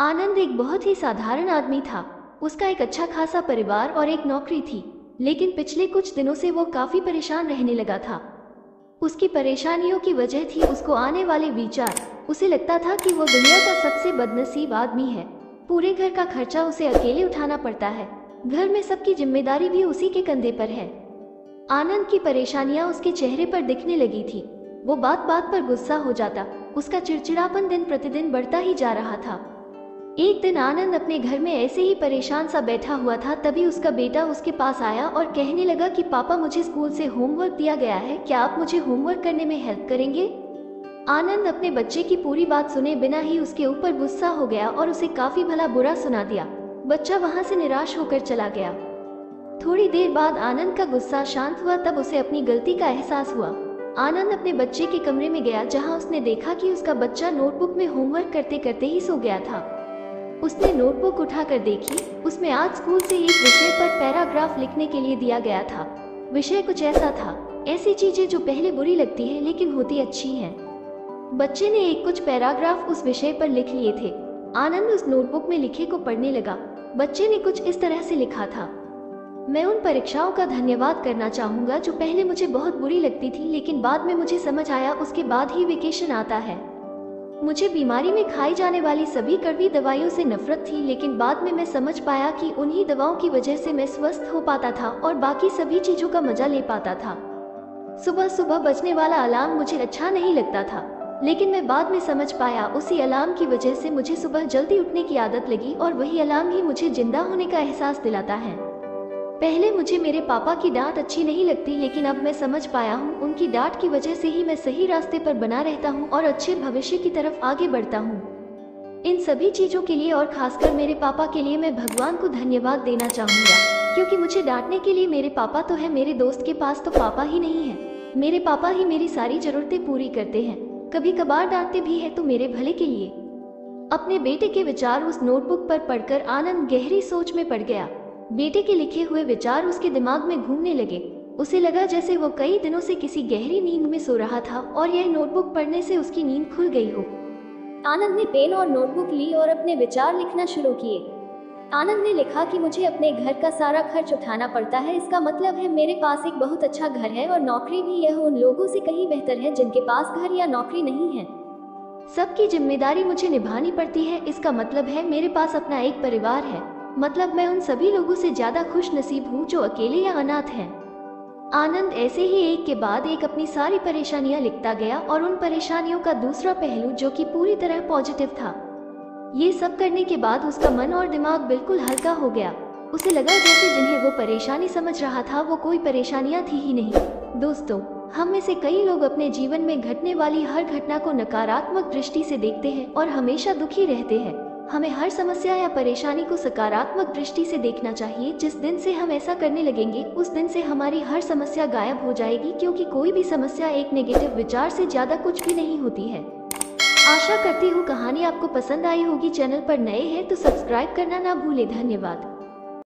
आनंद एक बहुत ही साधारण आदमी था। उसका एक अच्छा खासा परिवार और एक नौकरी थी, लेकिन पिछले कुछ दिनों से वो काफ़ी परेशान रहने लगा था। उसकी परेशानियों की वजह थी उसको आने वाले विचार। उसे लगता था कि वो दुनिया का सबसे बदनसीब आदमी है। पूरे घर का खर्चा उसे अकेले उठाना पड़ता है। घर में सबकी ज़िम्मेदारी भी उसी के कंधे पर है। आनंद की परेशानियाँ उसके चेहरे पर दिखने लगी थी। वो बात बात पर गुस्सा हो जाता। उसका चिड़चिड़ापन दिन प्रतिदिन बढ़ता ही जा रहा था। एक दिन आनंद अपने घर में ऐसे ही परेशान सा बैठा हुआ था, तभी उसका बेटा उसके पास आया और कहने लगा कि, पापा, मुझे स्कूल से होमवर्क दिया गया है, क्या आप मुझे होमवर्क करने में हेल्प करेंगे? आनंद अपने बच्चे की पूरी बात सुने बिना ही उसके ऊपर गुस्सा हो गया और उसे काफ़ी भला बुरा सुना दिया। बच्चा वहाँ से निराश होकर चला गया। थोड़ी देर बाद आनंद का गुस्सा शांत हुआ, तब उसे अपनी गलती का एहसास हुआ। आनंद अपने बच्चे के कमरे में गया, जहाँ उसने देखा कि उसका बच्चा नोटबुक में होमवर्क करते करते ही सो गया था। उसने नोटबुक उठाकर देखी। उसमें आज स्कूल से एक विषय पर पैराग्राफ लिखने के लिए दिया गया था। विषय कुछ ऐसा था। ऐसी चीज़ें जो पहले बुरी लगती है, लेकिन होती अच्छी हैं। बच्चे ने एक कुछ पैराग्राफ उस विषय पर लिख लिए थे। आनंद उस नोटबुक में लिखे को पढ़ने लगा। बच्चे ने कुछ इस तरह से लिखा था। मैं उन परीक्षाओं का धन्यवाद करना चाहूँगा जो पहले मुझे बहुत बुरी लगती थी, लेकिन बाद में मुझे समझ आया, उसके बाद ही वेकेशन आता है। मुझे बीमारी में खाई जाने वाली सभी कड़वी दवाइयों से नफरत थी, लेकिन बाद में मैं समझ पाया कि उन्हीं दवाओं की वजह से मैं स्वस्थ हो पाता था और बाकी सभी चीज़ों का मज़ा ले पाता था। सुबह सुबह बजने वाला अलार्म मुझे अच्छा नहीं लगता था, लेकिन मैं बाद में समझ पाया उसी अलार्म की वजह से मुझे सुबह जल्दी उठने की आदत लगी और वही अलार्म ही मुझे ज़िंदा होने का एहसास दिलाता है। पहले मुझे मेरे पापा की डांट अच्छी नहीं लगती, लेकिन अब मैं समझ पाया हूँ, उनकी डांट की वजह से ही मैं सही रास्ते पर बना रहता हूँ और अच्छे भविष्य की तरफ़ आगे बढ़ता हूँ। इन सभी चीज़ों के लिए और खासकर मेरे पापा के लिए मैं भगवान को धन्यवाद देना चाहूँगा, क्योंकि मुझे डांटने के लिए मेरे पापा तो है, मेरे दोस्त के पास तो पापा ही नहीं है। मेरे पापा ही मेरी सारी जरूरतें पूरी करते हैं। कभी कभार डांटते भी है तो मेरे भले के लिए। अपने बेटे के विचार उस नोटबुक पर पढ़कर आनंद गहरी सोच में पड़ गया। बेटे के लिखे हुए विचार उसके दिमाग में घूमने लगे। उसे लगा जैसे वो कई दिनों से किसी गहरी नींद में सो रहा था और यह नोटबुक पढ़ने से उसकी नींद खुल गई हो। आनंद ने पेन और नोटबुक ली और अपने विचार लिखना शुरू किए। आनंद ने लिखा कि मुझे अपने घर का सारा खर्च उठाना पड़ता है। इसका मतलब है मेरे पास एक बहुत अच्छा घर है और नौकरी भी यह उन लोगों से कहीं बेहतर है जिनके पास घर या नौकरी नहीं है। सबकी ज़िम्मेदारी मुझे निभानी पड़ती है। इसका मतलब है मेरे पास अपना एक परिवार है। मतलब मैं उन सभी लोगों से ज़्यादा खुश नसीब हूँ जो अकेले या अनाथ हैं। आनंद ऐसे ही एक के बाद एक अपनी सारी परेशानियाँ लिखता गया और उन परेशानियों का दूसरा पहलू जो कि पूरी तरह पॉजिटिव था। ये सब करने के बाद उसका मन और दिमाग बिल्कुल हल्का हो गया। उसे लगा जैसे जिन्हें वो परेशानी समझ रहा था, वो कोई परेशानियाँ थी ही नहीं। दोस्तों, हम में से कई लोग अपने जीवन में घटने वाली हर घटना को नकारात्मक दृष्टि से देखते हैं और हमेशा दुखी रहते हैं। हमें हर समस्या या परेशानी को सकारात्मक दृष्टि से देखना चाहिए। जिस दिन से हम ऐसा करने लगेंगे, उस दिन से हमारी हर समस्या गायब हो जाएगी, क्योंकि कोई भी समस्या एक नेगेटिव विचार से ज़्यादा कुछ भी नहीं होती है। आशा करती हूँ कहानी आपको पसंद आई होगी। चैनल पर नए हैं तो सब्सक्राइब करना ना भूले। धन्यवाद।